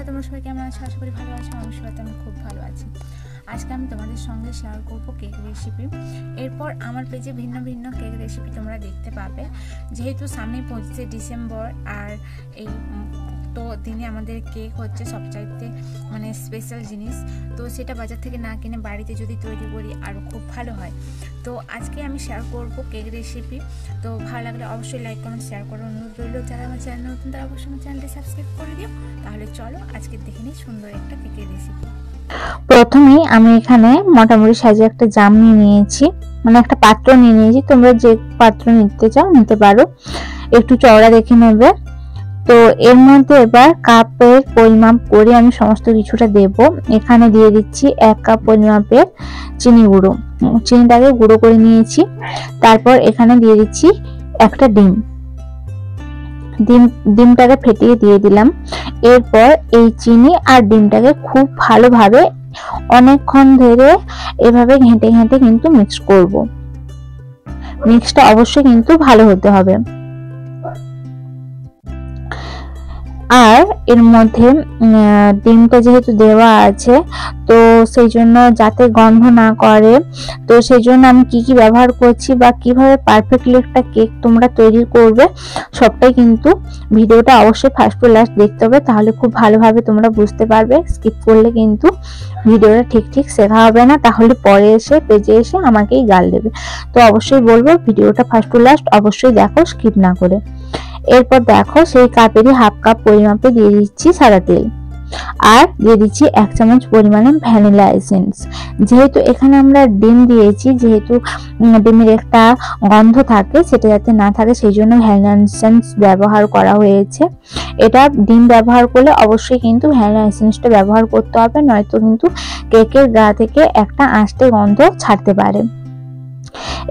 বন্ধুরা তোমরা সবাই কেমন আছো? আশা করি ভালো আছো, আমি সবাই আমি খুব ভালো আছি। আজকে আমি তোমাদের সঙ্গে শেয়ার করব কেক রেসিপি এরপর আমার পেজে ভিন্ন ভিন্ন কেক রেসিপি তোমরা দেখতে পাবে। যেহেতু সামনে পঁচিশে ডিসেম্বর আর এই দিনে আমাদের কেক হচ্ছে সবচাইতে মানে স্পেশাল জিনিস। তো সেটা বাজার থেকে না কিনে বাড়িতে যদি তৈরি করি আরও খুব ভালো হয়। তো আজকে আমি শেয়ার করব কেক রেসিপি তো ভালো লাগলে অবশ্যই লাইক কমেন্ট শেয়ার করার অনুরোধ রইল। যারা আমার চ্যানেল নতুন, তারা অবশ্যই আমার চ্যানেলটি সাবস্ক্রাইব করে দিও। তাহলে চলো আজকে দেখে নিই সুন্দর একটা কেকের রেসিপি প্রথমেই আমি এখানে মোটামুটি সাইজে একটা জাম নিয়ে নিয়েছি। মানে একটা পাত্র নিয়ে নিয়েছি। তোমরা যে পাত্র নিতে চাও, নিতে পারো। একটু চওড়া দেখে নেবে। তো এর মধ্যে এবার কাপের পরিমাপ করে আমি সমস্ত কিছুটা দেব। এখানে দিয়ে দিচ্ছি এক কাপ পরিমাপের চিনি গুঁড়ো। চিনিটাকে গুঁড়ো করে নিয়েছি। তারপর এখানে দিয়ে দিচ্ছি একটা ডিম। ডিম, ডিমটাকে ফেটিয়ে দিয়ে দিলাম। এরপর এই চিনি আর ডিমটাকে খুব ভালোভাবে অনেকক্ষণ ধরে এভাবে ঘেঁটে ঘেঁটে কিন্তু মিক্স করব। মিক্সটা অবশ্যই কিন্তু ভালো হতে হবে। আর এর মধ্যে ডিমটা যেহেতু দেওয়া আছে, তো সেই জন্য যাতে গন্ধ না করে, তো সেই জন্য আমি কি কি ব্যবহার করছি বা কীভাবে পারফেক্টলি একটা কেক তোমরা তৈরি করবে, সবটাই কিন্তু ভিডিওটা অবশ্যই ফার্স্ট টু লাস্ট দেখতে হবে, তাহলে খুব ভালোভাবে তোমরা বুঝতে পারবে। স্কিপ করলে কিন্তু ভিডিওটা ঠিক ঠিক শেখা হবে না, তাহলে পরে এসে, পেজে এসে আমাকেই গাল দেবে। তো অবশ্যই বলব, ভিডিওটা ফার্স্ট টু লাস্ট অবশ্যই দেখো স্কিপ না করে। এরপর দেখো সেই কাপেরই হাফ কাপ পরিমাপে দিয়ে দিচ্ছি সাদা তেল। আর দিয়ে দিচ্ছি এক চামচ পরিমাণে ভ্যানিলা এসেন্স যেহেতু এখানে আমরা ডিম দিয়েছি, যেহেতু ডিমের একটা গন্ধ থাকে, সেটা যাতে না থাকে, সেই জন্য ভ্যানিলা এসেন্স ব্যবহার করা হয়েছে। এটা ডিম ব্যবহার করলে অবশ্যই কিন্তু ভ্যানিলা এসেন্সটা ব্যবহার করতে হবে, নয়তো কিন্তু কেকের গা থেকে একটা আঁশটে গন্ধ ছাড়তে পারে।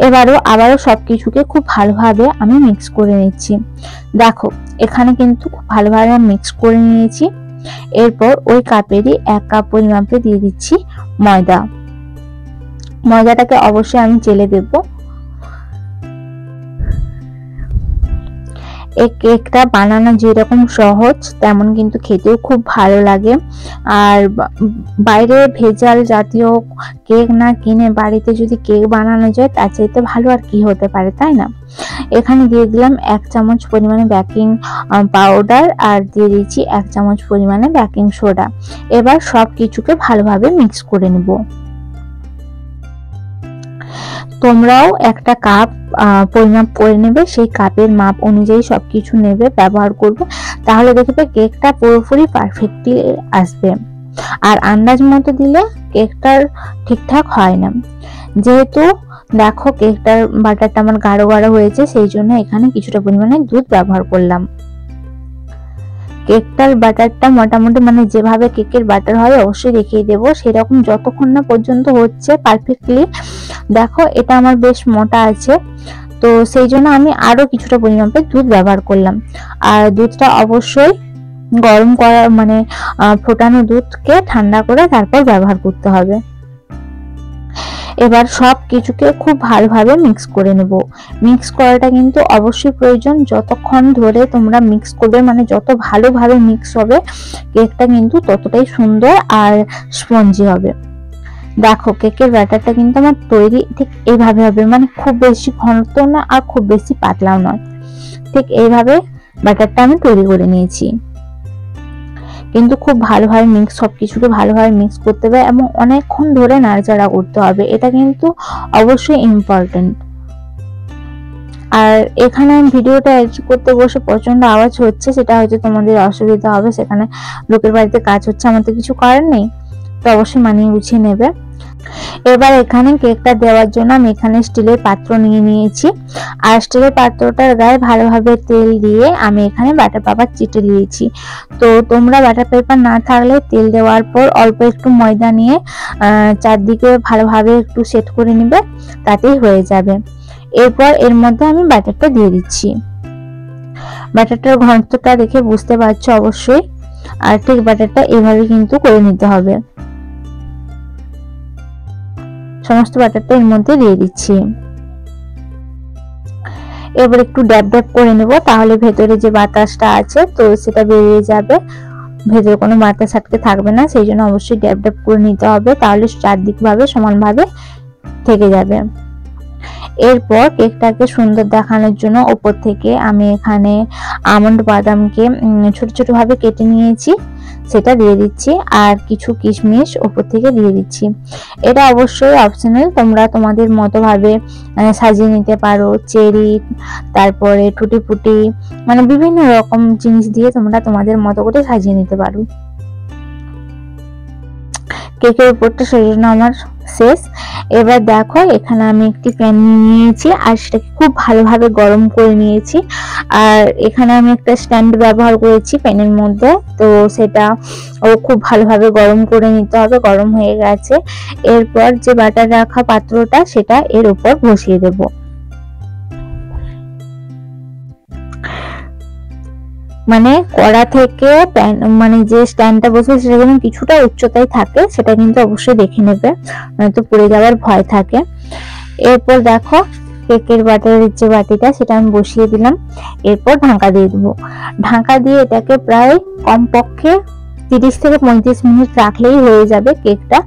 এবারও আবারও সব কিছুকে খুব ভালোভাবে আমি মিক্স করে নিচ্ছি। দেখো, এখানে কিন্তু খুব ভালোভাবে মিক্স করে নিয়েছি। এরপর ওই কাপেরই এক কাপ পরিমাপে দিয়ে দিচ্ছি ময়দা। ময়দাটাকে অবশ্যই আমি চেলে দেবো। এই কেকটা বানানো যেরকম সহজ, তেমন কিন্তু খেতেও খুব ভালো লাগে। আর বাইরে ভেজাল জাতীয় কেক না কিনে বাড়িতে যদি কেক বানানো যায়, তার চাইতে ভালো আর কি হতে পারে, তাই না? এখানে দিয়ে দিলাম এক চামচ পরিমাণে বেকিং পাউডার আর দিয়ে দিচ্ছি এক চামচ পরিমাণে বেকিং সোডা এবার সব কিছুকে ভালোভাবে মিক্স করে নেব। তোমরাও একটা কাপ পরিমাপ করে নেবে, সেই কাপের মাপ অনুযায়ী সবকিছু নেবে, ব্যবহার করবে, তাহলে দেখবে কেকটা পুরোপুরি পারফেক্টলি আসবে। আর আন্দাজ মতো দিলে কেকটার ঠিকঠাক হয় না। যেহেতু দেখো কেকটার বাটারটা আমার গাঢ় গাঢ় হয়েছে, সেই জন্য এখানে কিছুটা পরিমাণে দুধ ব্যবহার করলাম। কেকটার বাটারটা মোটামুটি মানে যেভাবে কেকের বাটার হয়, অবশ্যই দেখিয়ে দেবো। সেরকম যতক্ষণ না পর্যন্ত হচ্ছে পারফেক্টলি দেখো, এটা আমার বেশ মোটা আছে। তো সেই জন্য আমি আরও কিছুটা পরিমাপে দুধ ব্যবহার করলাম। আর দুধটা অবশ্যই গরম করা মানে ফোটানো দুধকে ঠান্ডা করে তারপর ব্যবহার করতে হবে। এবার সব কিছুকে খুব ভালোভাবে মিক্স করে নেব। মিক্স করাটা কিন্তু অবশ্যই প্রয়োজন। যতক্ষণ ধরে তোমরা মিক্স করবে মানে যত ভালোভাবে মিক্স হবে কেকটা কিন্তু ততটাই সুন্দর আর স্পঞ্জি হবে। দেখো, কেকের ব্যাটারটা কিন্তু আমার তৈরি ঠিক এইভাবে হবে মানে খুব বেশি ঘনত্ব না আর খুব বেশি পাতলাও নয়। ঠিক এইভাবে ব্যাটারটা আমি তৈরি করে নিয়েছি। কিন্তু খুব ভালোভাবে মিক্স সব কিছুকে ভালোভাবে মিক্স করতে হবে এবং অনেকক্ষণ ধরে নাড়াচাড়া করতে হবে, এটা কিন্তু অবশ্যই ইম্পর্টেন্ট আর এখানে ভিডিওটা এডিট করতে বসে প্রচণ্ড আওয়াজ হচ্ছে, সেটা হয়তো তোমাদের অসুবিধা হবে, সেখানে লোকের বাড়িতে কাজ হচ্ছে, আমার তো কিছু করার নেই। তো অবশ্যই মানিয়ে গুছিয়ে নেবে। এবার এখানে কেকটা দেওয়ার জন্য আমি এখানে স্টিলের পাত্র নিয়ে নিয়েছি। আর স্টিলের পাত্রটার গায়ে ভালোভাবে তেল দিয়ে আমি এখানে বাটার পেপার চিটে দিয়েছি। তো তোমরা বাটার পেপার না থাকলে তেল দেওয়ার পর অল্প একটু ময়দা নিয়ে চারদিকে ভালোভাবে একটু সেট করে নিবে, তাতেই হয়ে যাবে। এরপর এর মধ্যে আমি বাটারটা দিয়ে দিচ্ছি। বাটারটার ঘনত্বটা দেখে বুঝতে পারছ অবশ্যই। আর ঠিক বাটারটা এভাবে কিন্তু করে নিতে হবে। সমস্ত বাটারটা এর মধ্যে দিয়ে দিচ্ছি। এবার একটু ড্যাব ড্যাব করে নেব, তাহলে ভেতরে যে বাতাসটা আছে, তো সেটা বেরিয়ে যাবে। ভেতরে কোনো বাতাস আটকে থাকবে না, সেই জন্য অবশ্যই ড্যাব ড্যাব করে নিতে হবে, তাহলে চারদিকভাবে সমানভাবে থেকে যাবে। এরপর কেকটাকে সুন্দর দেখানোর জন্য ওপর থেকে আমি এখানে আমন্ড বাদামকে ছোট ছোট ভাবে কেটে নিয়েছি, সেটা দিয়ে দিচ্ছি আর কিছু কিশমিশ ওপর থেকে দিয়ে দিচ্ছি। এটা অবশ্যই অপশনাল তোমরা তোমাদের মতো ভাবে সাজিয়ে নিতে পারো, চেরি, তারপরে টুটি ফুটি মানে বিভিন্ন রকম জিনিস দিয়ে তোমরা তোমাদের মতো করে সাজিয়ে নিতে পারো। কেকের উপরটা সেই জন্য আমার শেষ। এবার দেখো, এখানে আমি একটি প্যান নিয়েছি আর সেটাকে খুব ভালোভাবে গরম করে নিয়েছি। আর এখানে আমি একটা স্ট্যান্ড ব্যবহার করেছি প্যানের মধ্যে। তো সেটা ও খুব ভালোভাবে গরম করে নিতে হবে, গরম হয়ে গেছে। এরপর যে বাটার রাখা পাত্রটা, সেটা এর উপর বসিয়ে দেবো। মানে কড়া থেকে মানে যে স্ট্যান্ডটা বসে সেটা যেন কিছুটা উচ্চতায় থাকে, সেটা কিন্তু অবশ্যই দেখে নেবে। নয়তো পড়ে যাওয়ার ভয় থাকে। এরপর দেখো, কেকের বাটারের যে বাটিটা, সেটা আমি বসিয়ে দিলাম। এরপর ঢাকা দিয়ে দেবো। ঢাকা দিয়ে এটাকে প্রায় কমপক্ষে তিরিশ থেকে পঁয়ত্রিশ মিনিট রাখলেই হয়ে যাবে কেকটা।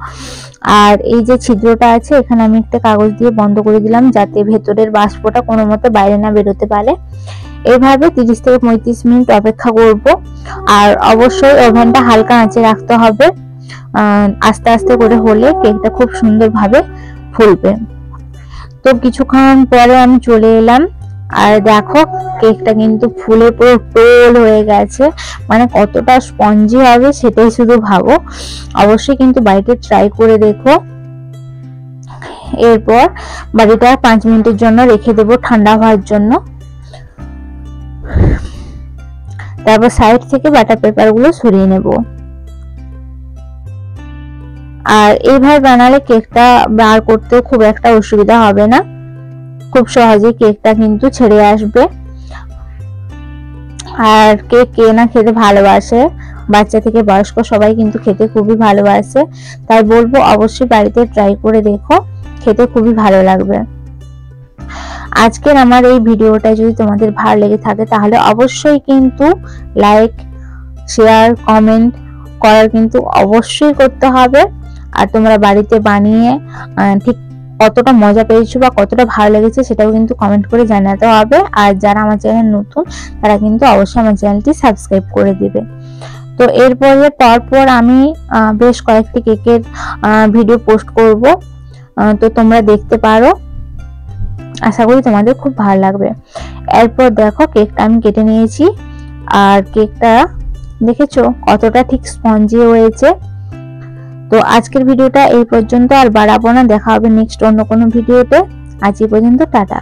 আর এই যে ছিদ্রটা আছে, এখানে আমি একটা কাগজ দিয়ে বন্ধ করে দিলাম, যাতে ভেতরের বাষ্পটা কোনো মতে বাইরে না বেরোতে পারে। এভাবে তিরিশ থেকে পঁয়ত্রিশ মিনিট অপেক্ষা করব। আর অবশ্যই ওভেনটা হালকা আঁচে রাখতে হবে। আস্তে আস্তে করে হলে কেকটা খুব সুন্দরভাবে ফুলবে। তো কিছুক্ষণ পরে আমি চলে এলাম। আর দেখো, কেকটা কিন্তু ফুলে পুরো টোল হয়ে গেছে। মানে কতটা স্পঞ্জি হবে সেটাই শুধু ভাবো। অবশ্যই কিন্তু বাড়িতে ট্রাই করে দেখো। এরপর বাড়িটা পাঁচ মিনিটের জন্য রেখে দেবো ঠান্ডা হওয়ার জন্য। তারপর সাইড থেকে বাটার পেপারগুলো সরিয়ে নেব। আর এইভাবে বানালে কেকটা বার করতে খুব একটা অসুবিধা হবে না। খুব সহজে কেকটা কিন্তু ছেড়ে আসবে। আর কেক কে না খেতে ভালোবাসে, বাচ্চা থেকে বয়স্ক সবাই কিন্তু খেতে খুবই ভালোবাসে। তাই বলব অবশ্যই বাড়িতে ট্রাই করে দেখো, খেতে খুবই ভালো লাগবে। আজকের আমার এই ভিডিওটা যদি তোমাদের ভালো লেগে থাকে, তাহলে অবশ্যই কিন্তু লাইক শেয়ার কমেন্ট করার কিন্তু অবশ্যই করতে হবে। আর তোমরা বাড়িতে বানিয়ে ঠিক কতটা মজা পেয়েছ বা কতটা ভালো লেগেছে সেটাও কিন্তু কমেন্ট করে জানাতে হবে। আর যারা আমার চ্যানেল নতুন, তারা কিন্তু অবশ্যই আমার চ্যানেলটি সাবস্ক্রাইব করে দিবে। তো এরপরে পরপর আমি বেশ কয়েকটি কেকের ভিডিও পোস্ট করব। তো তোমরা দেখতে পারো। আশা করি তোমাদের খুব ভালো লাগবে। এরপর দেখো কেকটা আমি কেটে নিয়েছি। আর কেকটা দেখেছ কতটা ঠিক স্পঞ্জি হয়েছে? তো আজকের ভিডিওটা এই পর্যন্ত, আর বাড়াবো না, দেখা হবে নেক্সট অন্য কোনো ভিডিওতে আজ এই পর্যন্ত, টাটা।